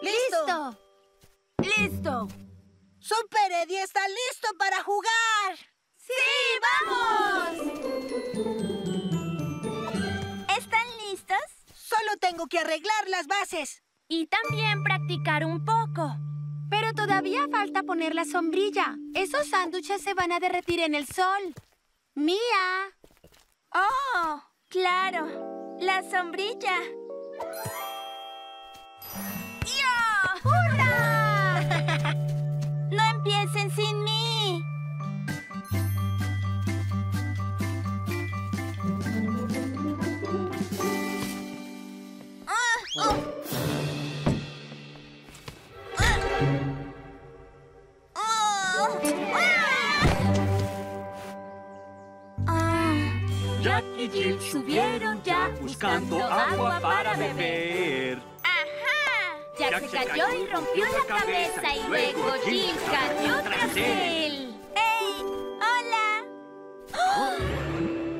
¡Listo! ¡Listo! ¡Super Eddie está listo para jugar! ¡Sí, vamos! ¿Están listos? Solo tengo que arreglar las bases. Y también practicar un poco. Pero todavía falta poner la sombrilla. Esos sándwiches se van a derretir en el sol. ¡Mía! ¡Oh! ¡Claro! ¡La sombrilla! Jack y Jill subieron ya buscando agua para beber. ¡Ajá! Jack, se cayó y rompió la cabeza y luego Jill cayó tras él. ¡Ey! ¡Hola!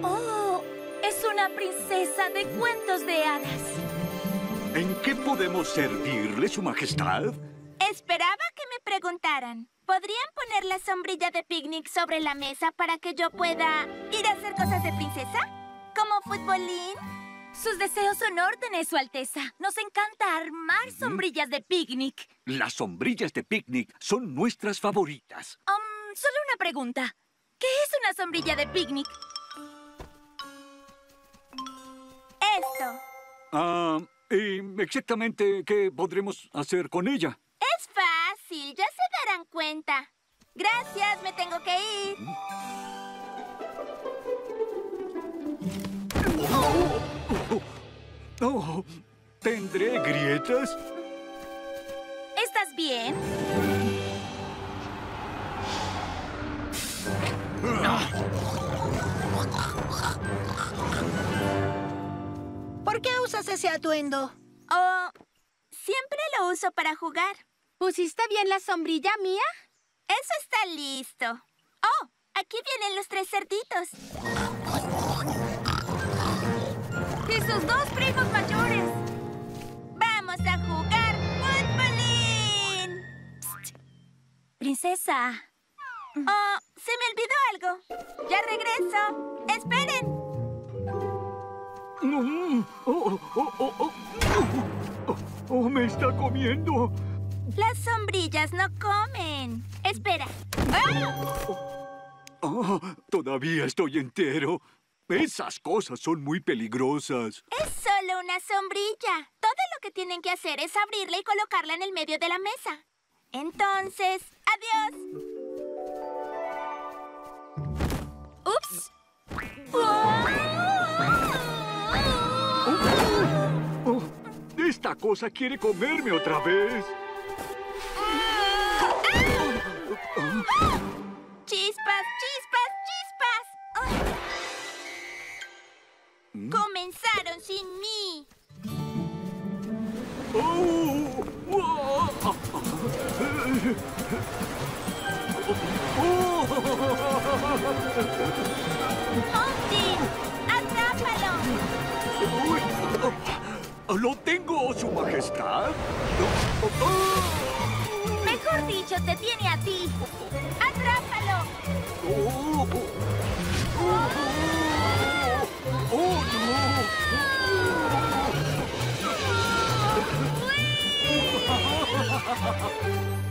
¡Oh! Es una princesa de cuentos de hadas. ¿En qué podemos servirle, Su Majestad? Esperaba que me preguntaran. ¿Podrían poner la sombrilla de picnic sobre la mesa para que yo pueda ir a hacer cosas de princesa? ¿Como futbolín? Sus deseos son órdenes, Su Alteza. Nos encanta armar sombrillas de picnic. Las sombrillas de picnic son nuestras favoritas. Um, solo una pregunta. ¿Qué es una sombrilla de picnic? Esto. Ah, ¿y exactamente qué podremos hacer con ella? Es fácil, ya se darán cuenta. Gracias, me tengo que ir. Oh, ¿Tendré grietas? ¿Estás bien? ¿Por qué usas ese atuendo? Oh, siempre lo uso para jugar. ¿Pusiste bien la sombrilla, Mía? Eso está listo. Oh, aquí vienen los tres cerditos. Y sus dos primos mayores. ¡Vamos a jugar futbolín! Psst. Princesa. Oh, se me olvidó algo. Ya regreso. ¡Esperen! Mm, Oh, oh, oh, oh, oh, oh, me está comiendo. Las sombrillas no comen. Espera. ¡Ah! Oh, todavía estoy entero. Esas cosas son muy peligrosas. Es solo una sombrilla. Todo lo que tienen que hacer es abrirla y colocarla en el medio de la mesa. Entonces, adiós. Ups. Oh, esta cosa quiere comerme otra vez. Chispas, chispas, chispas. Comenzaron sin mí. Oh, oh, atrápalo. ¿Lo tengo, Su Majestad? Oh, oh, dicho, te tiene a ti. Atrápalo. oh, oh, oh, oh.